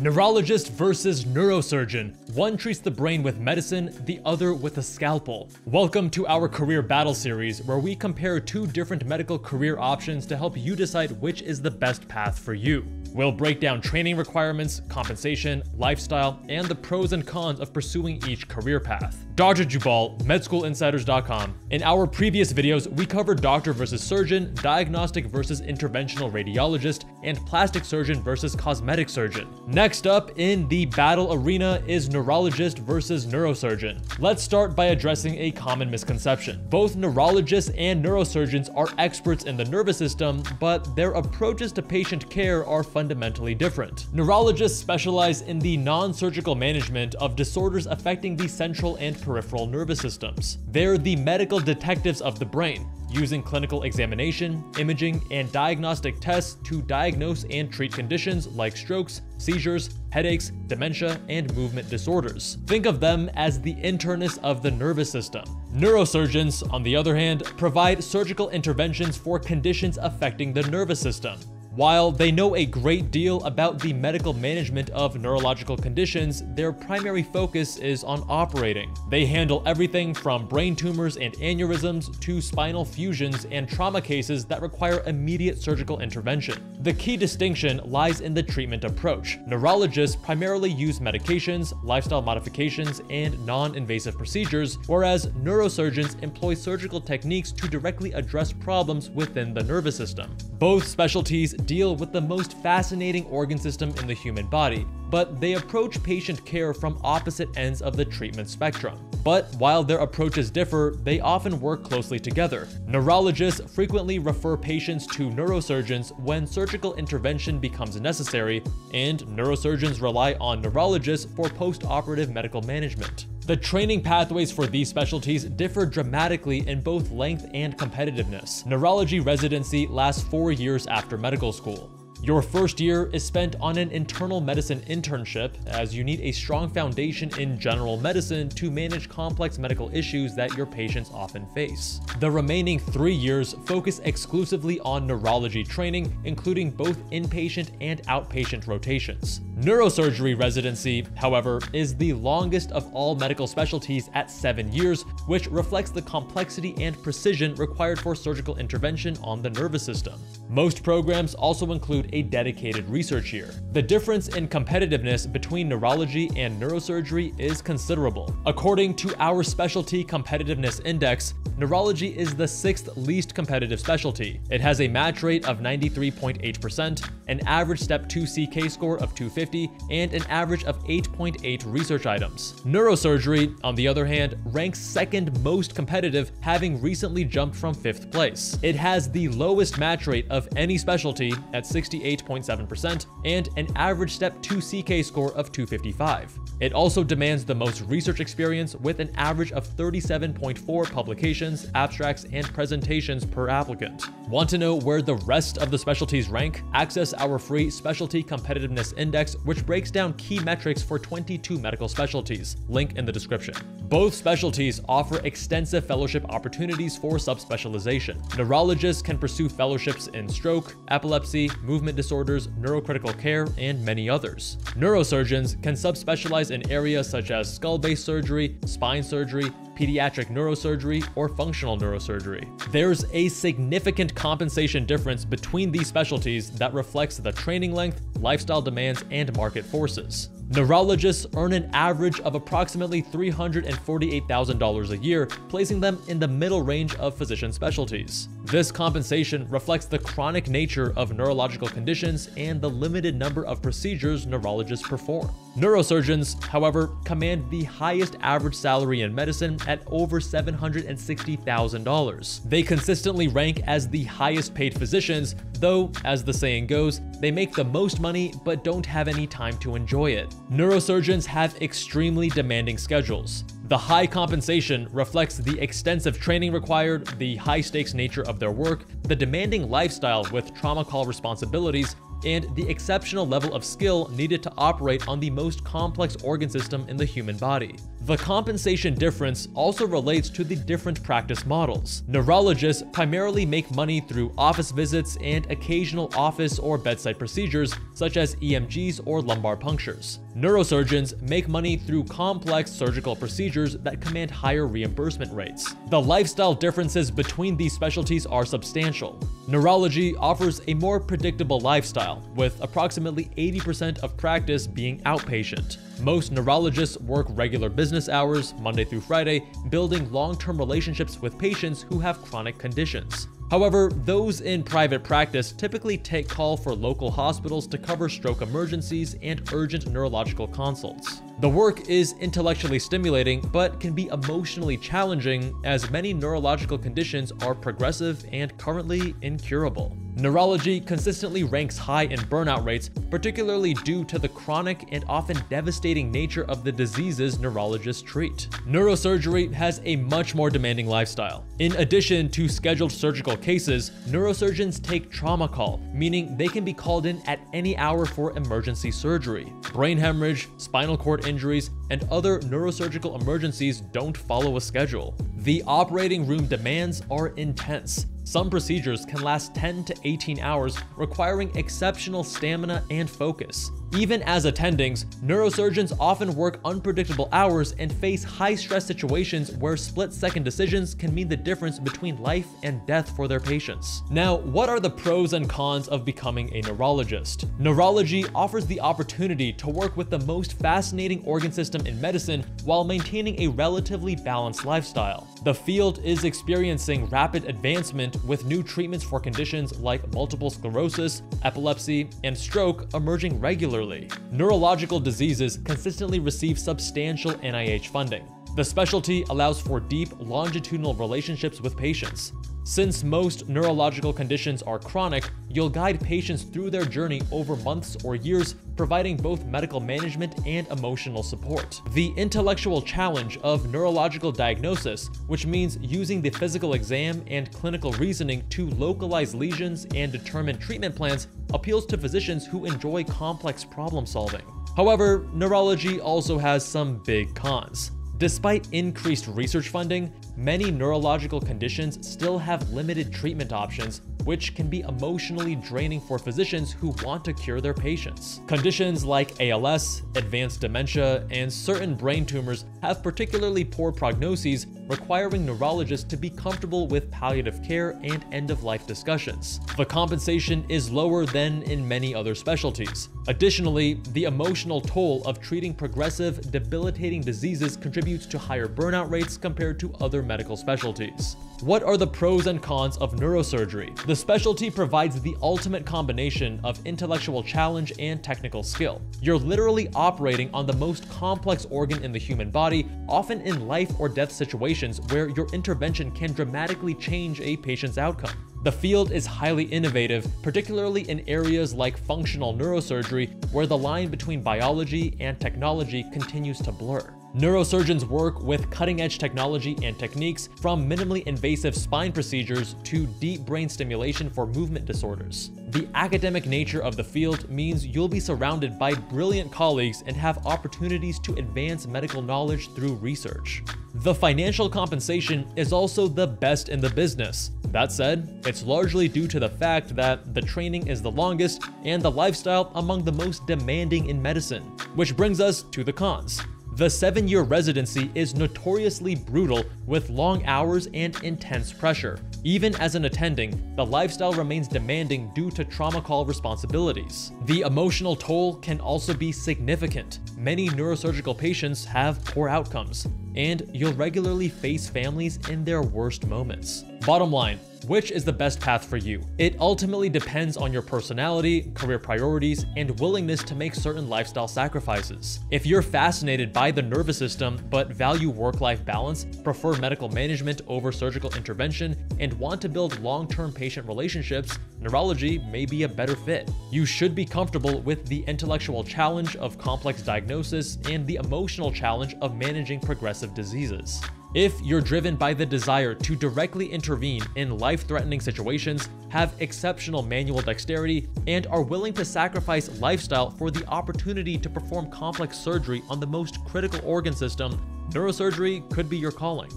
Neurologist versus neurosurgeon. One treats the brain with medicine, the other with a scalpel. Welcome to our career battle series, where we compare two different medical career options to help you decide which is the best path for you. We'll break down training requirements, compensation, lifestyle, and the pros and cons of pursuing each career path. Dr. Jubbal, MedSchoolInsiders.com. In our previous videos, we covered doctor versus surgeon, diagnostic versus interventional radiologist, and plastic surgeon versus cosmetic surgeon. Next up in the battle arena is neurologist versus neurosurgeon. Let's start by addressing a common misconception. Both neurologists and neurosurgeons are experts in the nervous system, but their approaches to patient care are fundamentally different. Neurologists specialize in the non-surgical management of disorders affecting the central and peripheral nervous systems. They're the medical detectives of the brain, using clinical examination, imaging, and diagnostic tests to diagnose and treat conditions like strokes, seizures, headaches, dementia, and movement disorders. Think of them as the internists of the nervous system. Neurosurgeons, on the other hand, provide surgical interventions for conditions affecting the nervous system. While they know a great deal about the medical management of neurological conditions, their primary focus is on operating. They handle everything from brain tumors and aneurysms to spinal fusions and trauma cases that require immediate surgical intervention. The key distinction lies in the treatment approach. Neurologists primarily use medications, lifestyle modifications, and non-invasive procedures, whereas neurosurgeons employ surgical techniques to directly address problems within the nervous system. Both specialties deal with the most fascinating organ system in the human body, but they approach patient care from opposite ends of the treatment spectrum. But while their approaches differ, they often work closely together. Neurologists frequently refer patients to neurosurgeons when surgical intervention becomes necessary, and neurosurgeons rely on neurologists for post-operative medical management. The training pathways for these specialties differ dramatically in both length and competitiveness. Neurology residency lasts four years after medical school. Your first year is spent on an internal medicine internship, as you need a strong foundation in general medicine to manage complex medical issues that your patients often face. The remaining three years focus exclusively on neurology training, including both inpatient and outpatient rotations. Neurosurgery residency, however, is the longest of all medical specialties at seven years, which reflects the complexity and precision required for surgical intervention on the nervous system. Most programs also include a dedicated research year. The difference in competitiveness between neurology and neurosurgery is considerable. According to our Specialty Competitiveness Index, neurology is the sixth least competitive specialty. It has a match rate of 93.8%, an average Step 2 CK score of 250, and an average of 8.8 research items. Neurosurgery, on the other hand, ranks second most competitive, having recently jumped from fifth place. It has the lowest match rate of any specialty at 68 68.7%, and an average Step 2 CK score of 255. It also demands the most research experience with an average of 37.4 publications, abstracts, and presentations per applicant. Want to know where the rest of the specialties rank? Access our free Specialty Competitiveness Index, which breaks down key metrics for 22 medical specialties. Link in the description. Both specialties offer extensive fellowship opportunities for subspecialization. Neurologists can pursue fellowships in stroke, epilepsy, movement disorders, neurocritical care, and many others. Neurosurgeons can subspecialize in areas such as skull-base surgery, spine surgery, pediatric neurosurgery, or functional neurosurgery. There's a significant compensation difference between these specialties that reflects the training length, lifestyle demands, and market forces. Neurologists earn an average of approximately $348,000 a year, placing them in the middle range of physician specialties. This compensation reflects the chronic nature of neurological conditions and the limited number of procedures neurologists perform. Neurosurgeons, however, command the highest average salary in medicine at over $760,000. They consistently rank as the highest paid physicians, though, as the saying goes, they make the most money but don't have any time to enjoy it. Neurosurgeons have extremely demanding schedules. The high compensation reflects the extensive training required, the high stakes nature of their work, the demanding lifestyle with trauma call responsibilities, and the exceptional level of skill needed to operate on the most complex organ system in the human body. The compensation difference also relates to the different practice models. Neurologists primarily make money through office visits and occasional office or bedside procedures such as EMGs or lumbar punctures. Neurosurgeons make money through complex surgical procedures that command higher reimbursement rates. The lifestyle differences between these specialties are substantial. Neurology offers a more predictable lifestyle, with approximately 80% of practice being outpatient. Most neurologists work regular business hours, Monday through Friday, building long-term relationships with patients who have chronic conditions. However, those in private practice typically take call for local hospitals to cover stroke emergencies and urgent neurological consults. The work is intellectually stimulating, but can be emotionally challenging as many neurological conditions are progressive and currently incurable. Neurology consistently ranks high in burnout rates, particularly due to the chronic and often devastating nature of the diseases neurologists treat. Neurosurgery has a much more demanding lifestyle. In addition to scheduled surgical cases, neurosurgeons take trauma call, meaning they can be called in at any hour for emergency surgery. Brain hemorrhage, spinal cord injuries, and other neurosurgical emergencies don't follow a schedule. The operating room demands are intense. Some procedures can last 10 to 18 hours, requiring exceptional stamina and focus. Even as attendings, neurosurgeons often work unpredictable hours and face high-stress situations where split-second decisions can mean the difference between life and death for their patients. Now, what are the pros and cons of becoming a neurologist? Neurology offers the opportunity to work with the most fascinating organ system in medicine while maintaining a relatively balanced lifestyle. The field is experiencing rapid advancement with new treatments for conditions like multiple sclerosis, epilepsy, and stroke emerging regularly. Neurological diseases consistently receive substantial NIH funding. The specialty allows for deep, longitudinal relationships with patients. Since most neurological conditions are chronic, you'll guide patients through their journey over months or years, providing both medical management and emotional support. The intellectual challenge of neurological diagnosis, which means using the physical exam and clinical reasoning to localize lesions and determine treatment plans, appeals to physicians who enjoy complex problem solving. However, neurology also has some big cons. Despite increased research funding, many neurological conditions still have limited treatment options, which can be emotionally draining for physicians who want to cure their patients. Conditions like ALS, advanced dementia, and certain brain tumors have particularly poor prognoses, requiring neurologists to be comfortable with palliative care and end-of-life discussions. The compensation is lower than in many other specialties. Additionally, the emotional toll of treating progressive, debilitating diseases contributes to higher burnout rates compared to other medical specialties. What are the pros and cons of neurosurgery? The specialty provides the ultimate combination of intellectual challenge and technical skill. You're literally operating on the most complex organ in the human body, often in life or death situations where your intervention can dramatically change a patient's outcome. The field is highly innovative, particularly in areas like functional neurosurgery, where the line between biology and technology continues to blur. Neurosurgeons work with cutting-edge technology and techniques from minimally invasive spine procedures to deep brain stimulation for movement disorders. The academic nature of the field means you'll be surrounded by brilliant colleagues and have opportunities to advance medical knowledge through research. The financial compensation is also the best in the business. That said, it's largely due to the fact that the training is the longest and the lifestyle among the most demanding in medicine. Which brings us to the cons. The seven year residency is notoriously brutal with long hours and intense pressure. Even as an attending, the lifestyle remains demanding due to trauma call responsibilities. The emotional toll can also be significant. Many neurosurgical patients have poor outcomes, and you'll regularly face families in their worst moments. Bottom line, which is the best path for you? It ultimately depends on your personality, career priorities, and willingness to make certain lifestyle sacrifices. If you're fascinated by the nervous system but value work-life balance, prefer medical management over surgical intervention, and want to build long-term patient relationships, neurology may be a better fit. You should be comfortable with the intellectual challenge of complex diagnosis and the emotional challenge of managing progressive diseases. If you're driven by the desire to directly intervene in life threatening situations, have exceptional manual dexterity, and are willing to sacrifice lifestyle for the opportunity to perform complex surgery on the most critical organ system, neurosurgery could be your calling.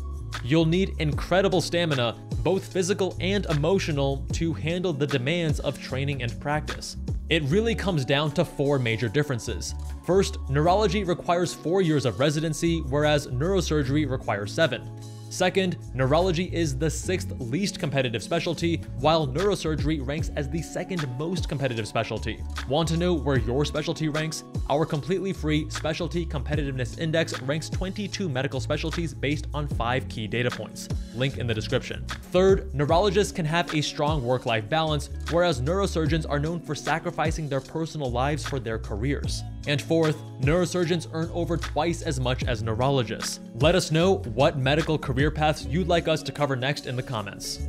You'll need incredible stamina, both physical and emotional, to handle the demands of training and practice. It really comes down to four major differences. First, neurology requires four years of residency, whereas neurosurgery requires seven. Second, neurology is the sixth least competitive specialty, while neurosurgery ranks as the second most competitive specialty. Want to know where your specialty ranks? Our completely free Specialty Competitiveness Index ranks 22 medical specialties based on five key data points. Link in the description. Third, neurologists can have a strong work life balance, whereas neurosurgeons are known for sacrificing their personal lives for their careers. And fourth, neurosurgeons earn over twice as much as neurologists. Let us know what medical career paths you'd like us to cover next in the comments.